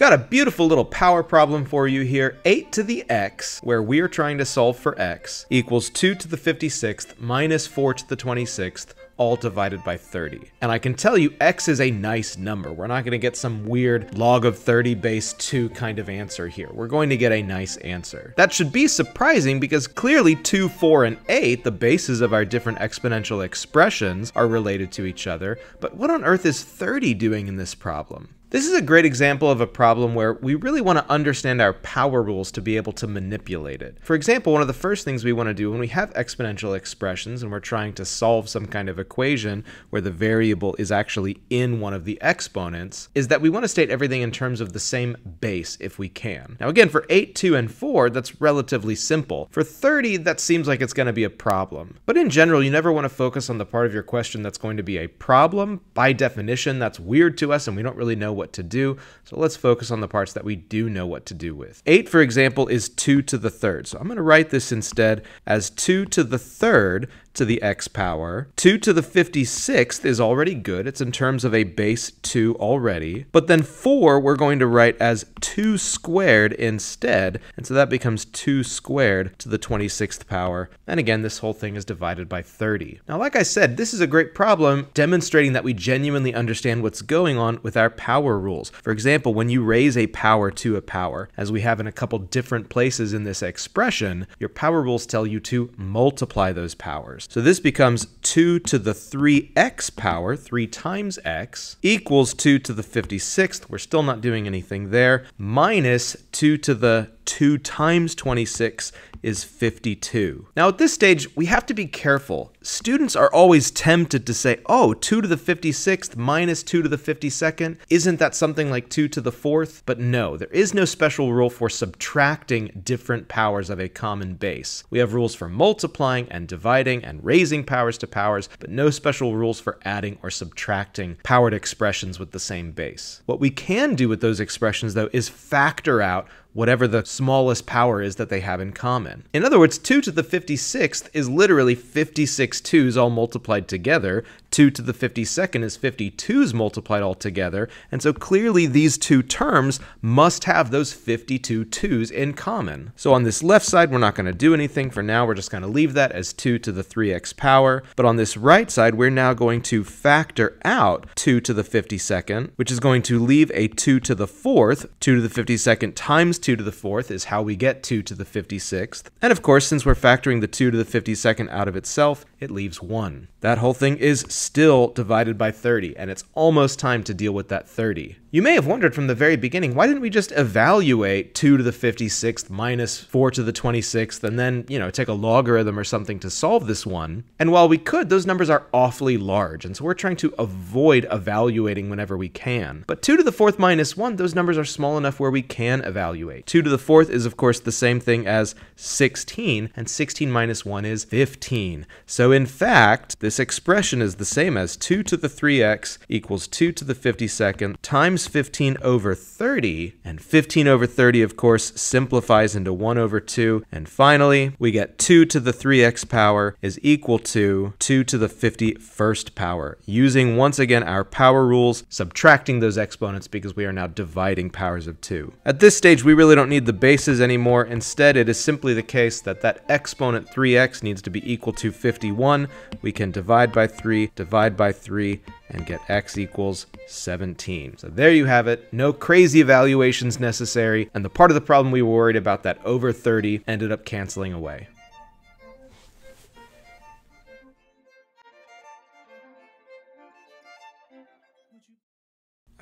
Got a beautiful little power problem for you here. 8 to the x, where we are trying to solve for x, equals 2 to the 56th minus 4 to the 26th all divided by 30. And I can tell you x is a nice number. We're not going to get some weird log of 30 base 2 kind of answer here. We're going to get a nice answer. That should be surprising because clearly 2, 4, and 8, the bases of our different exponential expressions, are related to each other. But what on earth is 30 doing in this problem? This is a great example of a problem where we really want to understand our power rules to be able to manipulate it. For example, one of the first things we want to do when we have exponential expressions and we're trying to solve some kind of equation where the variable is actually in one of the exponents is that we want to state everything in terms of the same base if we can. Now again, for 8, 2, and 4, that's relatively simple. For 30, that seems like it's going to be a problem. But in general, you never want to focus on the part of your question that's going to be a problem. By definition, that's weird to us and we don't really know what to do. So let's focus on the parts that we do know what to do with. 8, for example, is 2 to the third. So I'm going to write this instead as 2 to the third to the x power. 2 to the 56th is already good. It's in terms of a base 2 already. But then 4 we're going to write as 2 squared instead. And so that becomes 2 squared to the 26th power. And again, this whole thing is divided by 30. Now, like I said, this is a great problem demonstrating that we genuinely understand what's going on with our power rules. For example, when you raise a power to a power, as we have in a couple different places in this expression, your power rules tell you to multiply those powers. So this becomes 2 to the 3x power, 3 times x, equals 2 to the 56th. We're still not doing anything there, minus 2 to the 2 times 26 is 52. Now at this stage, we have to be careful. Students are always tempted to say, oh, 2 to the 56th minus 2 to the 52nd, isn't that something like 2 to the 4th? But no, there is no special rule for subtracting different powers of a common base. We have rules for multiplying and dividing and raising powers to powers, but no special rules for adding or subtracting powered expressions with the same base. What we can do with those expressions, though, is factor out whatever the smallest power is that they have in common. In other words, 2 to the 56th is literally 56 2's all multiplied together. 2 to the 52nd is 52's multiplied all together. And so clearly these two terms must have those 52 2's in common. So on this left side, we're not going to do anything for now. We're just going to leave that as 2 to the 3x power. But on this right side, we're now going to factor out 2 to the 52nd, which is going to leave a 2 to the 4th. 2 to the 52nd times 2 to the 4th is how we get 2 to the 56th. And of course, since we're factoring the 2 to the 52nd out of itself, it leaves 1. That whole thing is still divided by 30, and it's almost time to deal with that 30. You may have wondered from the very beginning, why didn't we just evaluate 2 to the 56th minus 4 to the 26th and then, you know, take a logarithm or something to solve this one? And while we could, those numbers are awfully large, and so we're trying to avoid evaluating whenever we can. But 2 to the 4th minus 1, those numbers are small enough where we can evaluate. 2 to the 4th is, of course, the same thing as 16, and 16 minus 1 is 15. So in fact, this expression is the same as 2 to the 3x equals 2 to the 52nd times 15 over 30, and 15 over 30, of course, simplifies into 1 over 2, and finally, we get 2 to the 3x power is equal to 2 to the 51st power, using once again our power rules, subtracting those exponents because we are now dividing powers of 2. At this stage, we really don't need the bases anymore. Instead, it is simply the case that that exponent 3x needs to be equal to 51. We can divide by 3, divide by 3, and get x equals 17. So there you have it. No crazy evaluations necessary, and the part of the problem we were worried about, that over 30, ended up canceling away.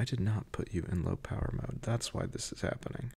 I did not put you in low power mode. That's why this is happening.